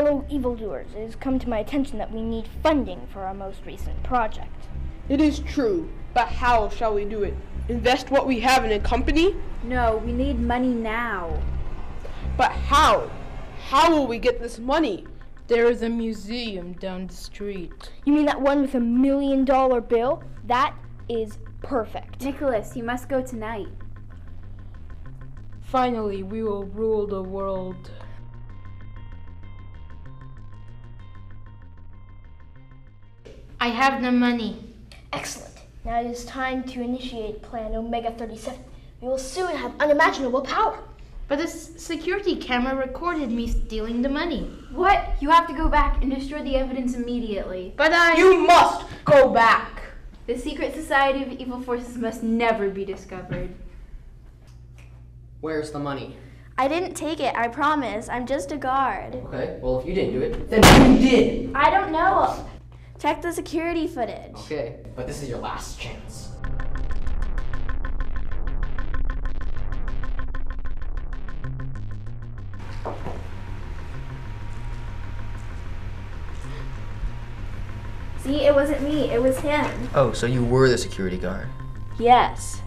Fellow evildoers, it has come to my attention that we need funding for our most recent project. It is true, but how shall we do it? Invest what we have in a company? No, we need money now. But how? How will we get this money? There is a museum down the street. You mean that one with a million dollar bill? That is perfect. Nicholas, you must go tonight. Finally, we will rule the world. I have the money. Excellent. Now it is time to initiate Plan Omega 37. We will soon have unimaginable power. But the s- security camera recorded me stealing the money. What? You have to go back and destroy the evidence immediately. But I. You must go back! The secret society of evil forces must never be discovered. Where's the money? I didn't take it, I promise. I'm just a guard. Okay, well, if you didn't do it, then who did? I don't know. Check the security footage. Okay, but this is your last chance. See, it wasn't me, it was him. Oh, so you were the security guard. Yes.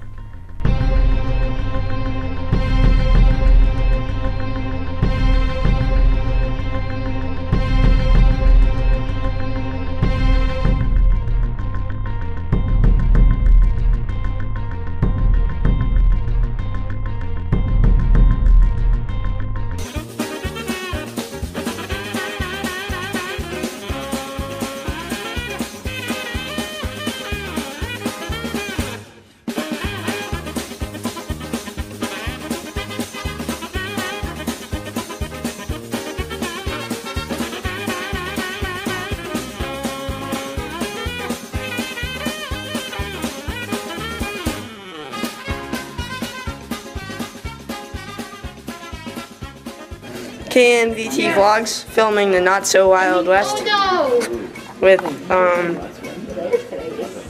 KMVT vlogs filming the Not So Wild West Oh with um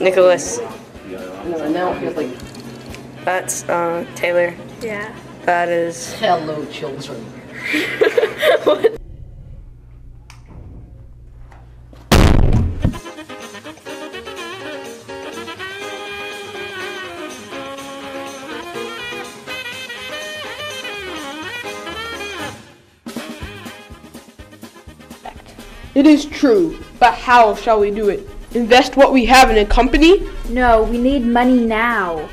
Nicholas. And now it feels like That's uh Taylor. Yeah. That is hello, children. It is true, but how shall we do it? Invest what we have in a company? No, we need money now.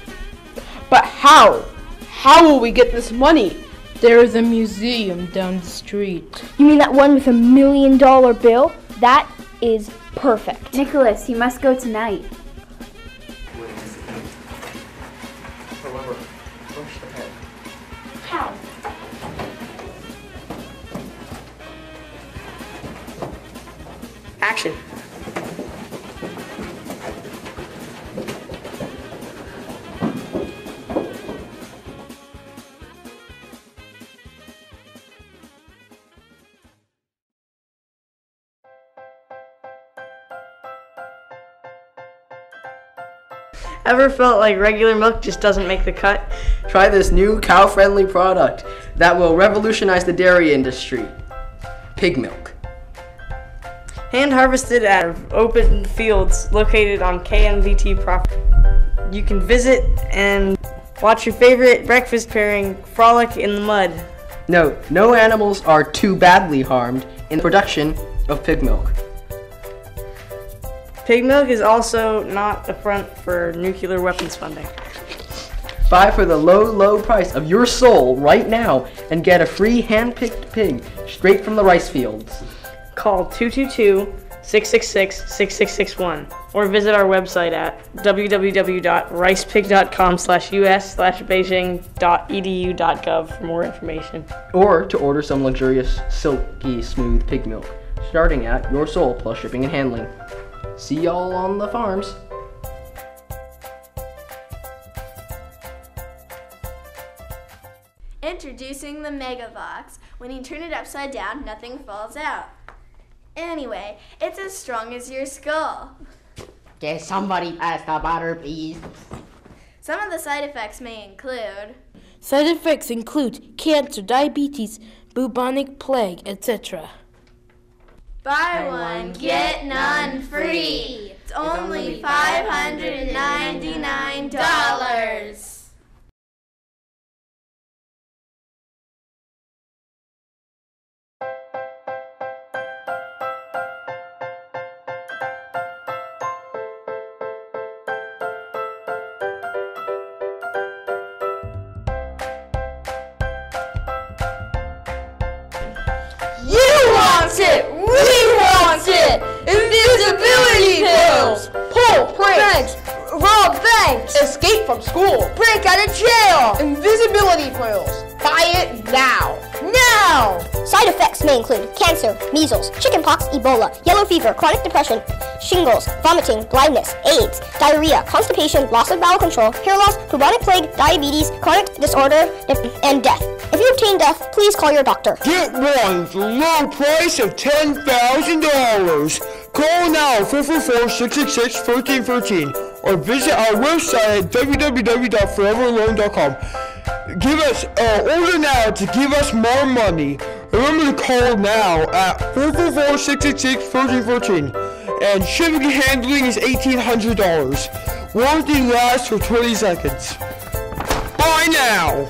But how? How will we get this money? There is a museum down the street. You mean that one with a million dollar bill? That is perfect. Nicholas, you must go tonight. Action. Ever felt like regular milk just doesn't make the cut? Try this new cow-friendly product that will revolutionize the dairy industry. Pig milk. Hand harvested at open fields located on KMVT property. You can visit and watch your favorite breakfast pairing frolic in the mud. Note, no animals are too badly harmed in the production of pig milk. Pig milk is also not a front for nuclear weapons funding. Buy for the low, low price of your soul right now and get a free hand-picked pig straight from the rice fields. Call 222-666-6661 or visit our website at www.ricepig.com slash us slash beijing.edu.gov for more information. Or to order some luxurious, silky smooth pig milk, starting at your soul plus shipping and handling. See y'all on the farms. Introducing the Megavox. When you turn it upside down, nothing falls out. Anyway, it's as strong as your skull. Can somebody pass the butter, please? Some of the side effects may include Side effects include cancer, diabetes, bubonic plague, etc. Buy one, get none free. It's only $599. Rob! Escape from school! Break out of jail! Invisibility pills! Buy it now! Now! Side effects may include cancer, measles, chickenpox, Ebola, yellow fever, chronic depression, shingles, vomiting, blindness, AIDS, diarrhea, constipation, loss of bowel control, hair loss, bubonic plague, diabetes, chronic disorder, and death. If you obtain death, please call your doctor. Get one for low price of $10,000. Call now 444-666-1313 or visit our website at www.foreveralone.com. Give us, uh, order now to give us more money. Remember to call now at 444-666-1313 and shipping and handling is $1,800. Warranty lasts for 20 seconds. Buy now!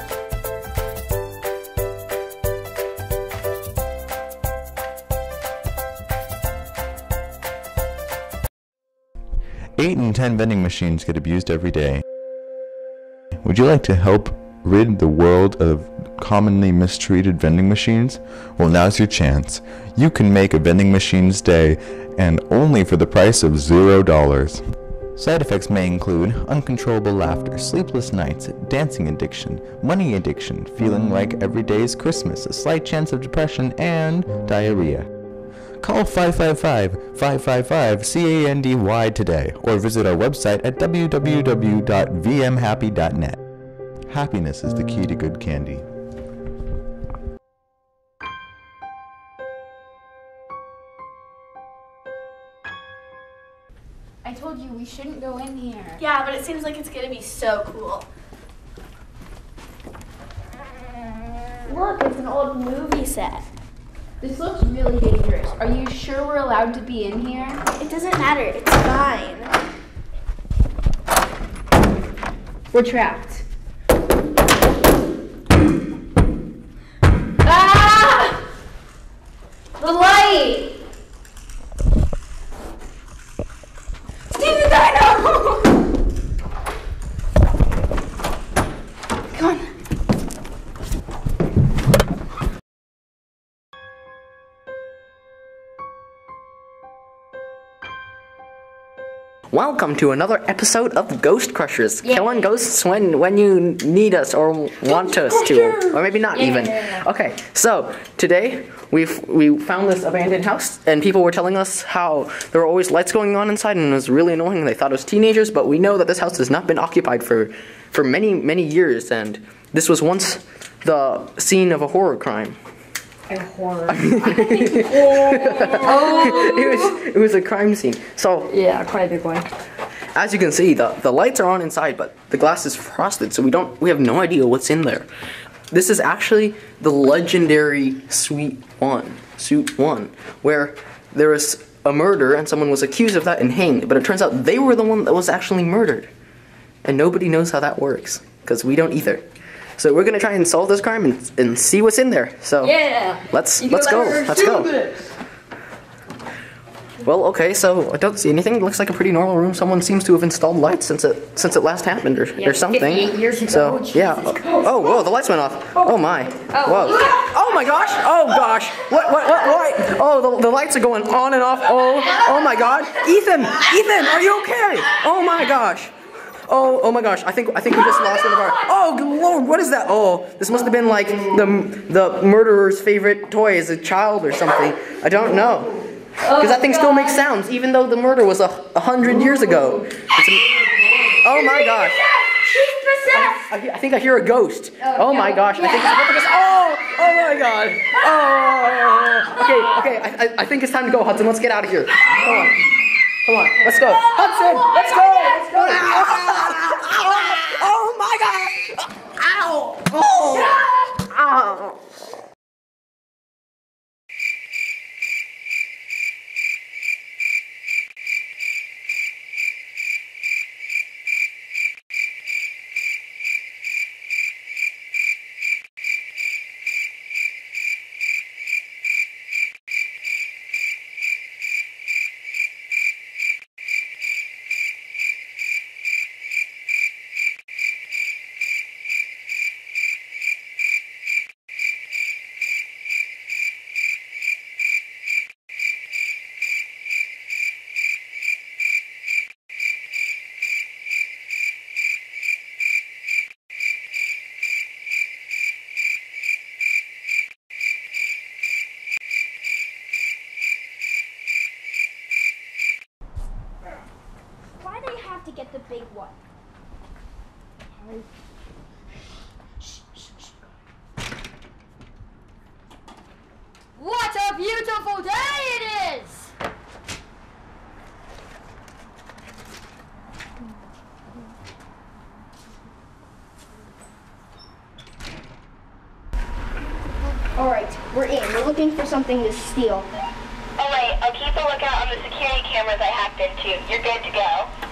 Eight in ten vending machines get abused every day. Would you like to help rid the world of commonly mistreated vending machines? Well, now's your chance. You can make a vending machine's day, and only for the price of zero dollars. Side effects may include uncontrollable laughter, sleepless nights, dancing addiction, money addiction, feeling like every day is Christmas, a slight chance of depression, and diarrhea. Call 555-555-CANDY today or visit our website at www.vmhappy.net. Happiness is the key to good candy. I told you we shouldn't go in here. Yeah, but it seems like it's gonna be so cool. Look, it's an old movie set. This looks really dangerous. Are you sure we're allowed to be in here? It doesn't matter, it's fine. We're trapped. Ah! The light! Welcome to another episode of Ghost Crushers, killing ghosts when when you need us or want us to, or maybe not even. Okay, so today we've we found this abandoned house, and people were telling us how there were always lights going on inside, and it was really annoying. They thought it was teenagers, but we know that this house has not been occupied for for many many years, and this was once the scene of a horror crime. A horror. Oh. it was it was a crime scene. So yeah, quite a big one. As you can see, the, the lights are on inside, but the glass is frosted, so we don't we have no idea what's in there. This is actually the legendary Suite One, Suite One, where there was a murder and someone was accused of that and hanged, but it turns out they were the one that was actually murdered, and nobody knows how that works because we don't either. So we're gonna try and solve this crime and, and see what's in there. So Yeah. let's let's go. Let's go. this. Well, okay, so I don't see anything. It looks like a pretty normal room. Someone seems to have installed lights since it since it last happened or, Yeah, or something. 58 years ago. So oh, yeah. Jesus Oh, whoa, the lights went off. Oh. oh my. Oh. Whoa. Oh my gosh. Oh gosh. What what what what? Oh, the, the lights are going on and off. Oh oh my god. Ethan, Ethan, are you okay? Oh my gosh. Oh, oh my gosh! I think I think we just lost one of our. Oh, good lord! What is that? Oh, this must have been like the the murderer's favorite toy as a child or something. I don't know. Because that thing still makes sounds, even though the murder was a, a hundred years ago. Oh my gosh. I, I think I hear a ghost. Oh, oh my gosh. I think I think it's, oh, oh my god. Oh, okay, okay. I, I, I think it's time to go, Hudson. Let's get out of here. Come on. Come on. Let's go. Hudson, let's go. Let's go. big one. What a beautiful day it is! Alright, we're in. We're looking for something to steal. Oh wait, I'll keep a lookout on the security cameras I hacked into. You're good to go.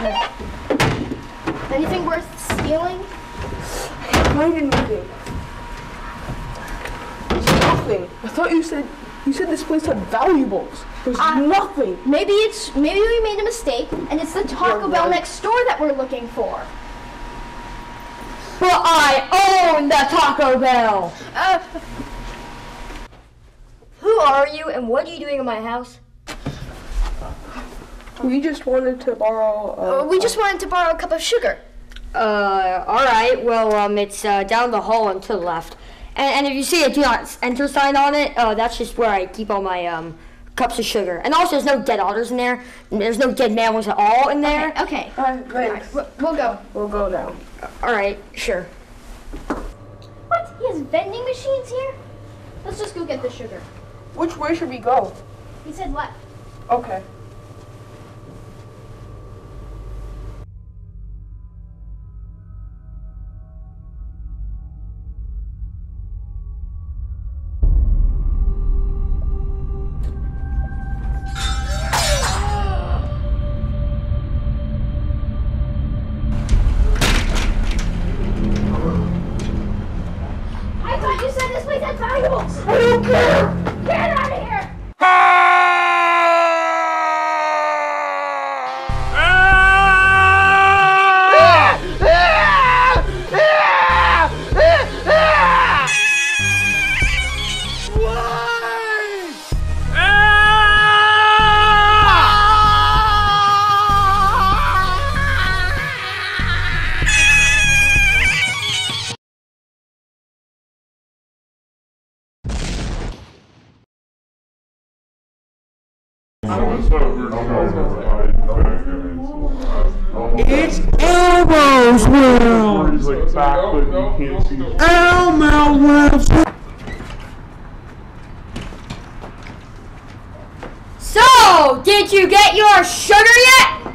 Anything worth stealing? Find anything. There's nothing. I thought you said you said this place had valuables. There's nothing. Maybe it's maybe we made a mistake and it's the Taco Bell right. next door that we're looking for. But I own the Taco Bell! Uh, who are you and what are you doing in my house? We just wanted to borrow. Uh, Uh, we just wanted to borrow a cup of sugar. Uh, alright, well, um, it's, uh, down the hall and to the left. And, and if you see a do not enter sign on it, uh, that's just where I keep all my, um, cups of sugar. And also, there's no dead otters in there. There's no dead mammals at all in there. Okay. Alright, thanks. We'll go. We'll go now. Alright, sure. What? He has vending machines here? Let's just go get the sugar. Which way should we go? He said left. Okay. Elmo World! So, did you get your sugar yet?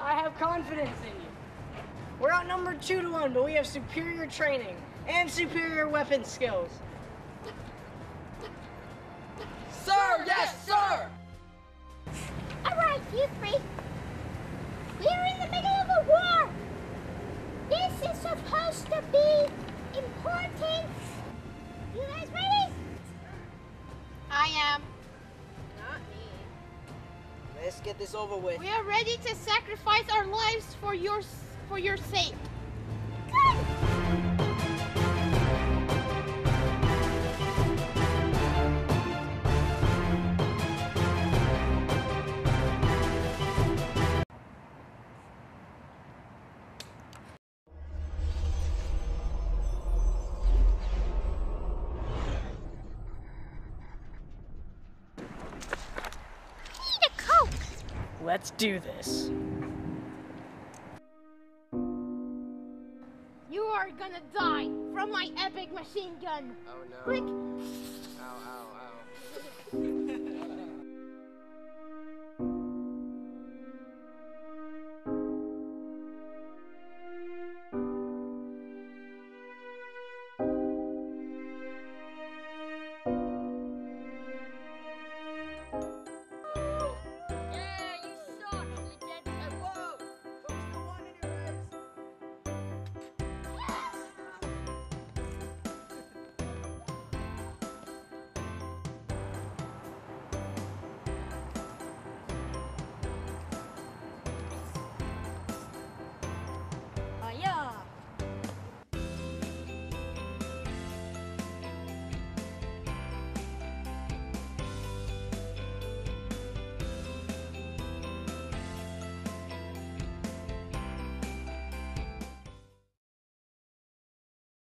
I have confidence in you. We're outnumbered two to one, but we have superior training and superior weapon skills. You three. We're in the middle of a war. This is supposed to be important. You guys ready? I am. Not me. Let's get this over with. We are ready to sacrifice our lives for your for your sake. Let's do this. You are gonna die from my epic machine gun. Oh no. Quick,